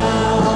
a.